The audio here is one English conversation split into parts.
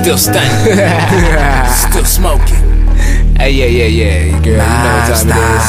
Still stunting. Still smoking. Hey, yeah, yeah, yeah, girl. you know what time it is.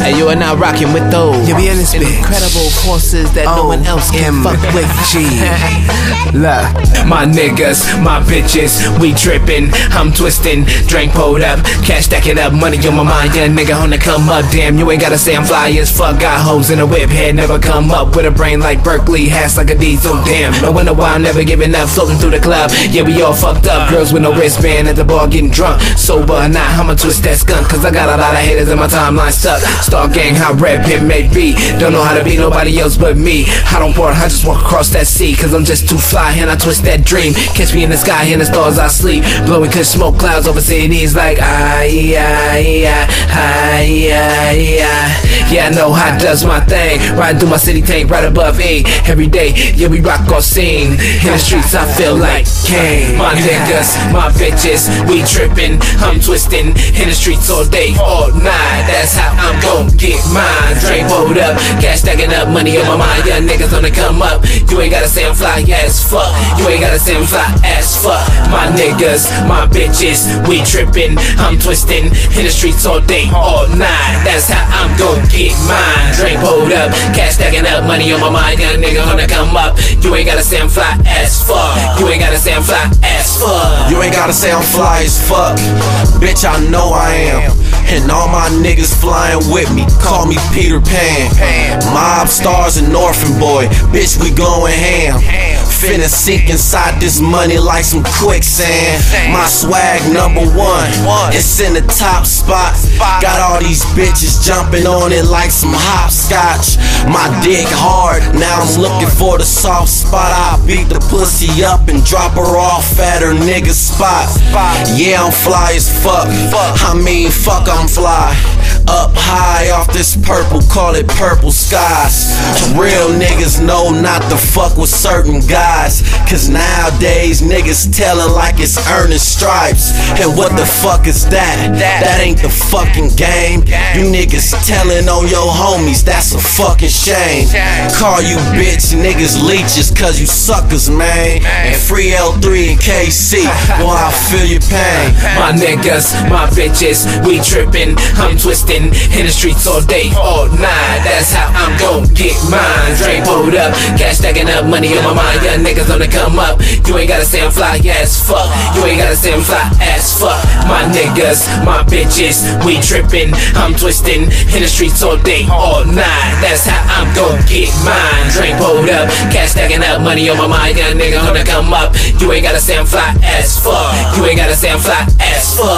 Hey, you are now rocking with those You be in this bitch. incredible forces that no oh, one else can fuck with. G. Look. My niggas, my bitches, we trippin', I'm twistin', drink pulled up, cash stacking up, money on my mind, young nigga on the come up. Damn, you ain't gotta say I'm fly as fuck. Got hoes in a whip, head never come up with a brain like Berkeley, hats like a diesel. Damn, no wonder why I'm never giving up, floating through the club. Yeah, we all fucked up, girls with no wristband at the bar getting drunk. Sober or not, I'ma twist that skunk, cause I got a lot of haters in my timeline stuck. Star gang, how rap it may be. Don't know how to be nobody else but me. I don't pour, I just walk across that sea, cause I'm just too fly and I twist that dream. Catch me in the sky, in the stars I sleep. Blowing cause smoke clouds over cities like ah yeah yeah ah yeah yeah. I know how does my thing. Riding through my city tank right above E. Every day, yeah, we rock our scene. In the streets, I feel like Kane. My niggas, my bitches, we trippin', I'm twistin'. In the streets all day, all night. That's how I'm gon' get mine. Drink pulled up, cash stacking up, money on my mind. Young niggas on the come up. You ain't gotta say I'm fly as fuck. You ain't gotta say I'm fly as fuck. My niggas, my bitches, we trippin', I'm twistin'. In the streets all day, all night. That's how I'm gon' get mine. Drink pulled up, cash stacking up, money on my mind. Young nigga on the come up. You ain't gotta say I'm fly as fuck. You ain't gotta say I'm fly as fuck. You ain't gotta say I'm fly as fuck. Bitch, I know I am. Niggas flying with me. Call me Peter Pan. Mob stars and Norf N Boy. Bitch, we going ham. Finna sink inside this money like some quicksand. My swag number one. It's in the top spot. Got all these bitches jumping on it like some hopscotch. My dick hard. Now I'm looking for the soft spot. I beat the pussy up and drop her off at her nigga spot. Yeah, I'm fly as fuck. I mean, fuck, I'm fly. Up high off this purple, call it purple skies. Real niggas know not to fuck with certain guys. Cause nowadays niggas tellin' like it's earning stripes. And what the fuck is that? That ain't the fucking game. You niggas tellin' on your homies, that's a fucking shame. Call you bitch niggas leeches cause you suckers, man. And free L3 and KC, boy, I feel your pain. My niggas, my bitches, we trippin', I'm twistin' in the streets all day, all night. That's how I'm gon' get mine. Drink pulled up, cash stacking up, money on my mind. Young niggas on the come up. You ain't gotta say I'm fly as fuck. You ain't gotta say I'm fly as fuck. My niggas, my bitches, we trippin', I'm twistin' in the streets all day, all night. That's how I'm gon' get mine. Drink pulled up, cash stacking up, money on my mind. Young nigga on the come up. You ain't gotta say I'm fly as fuck. You ain't gotta say I'm fly as fuck.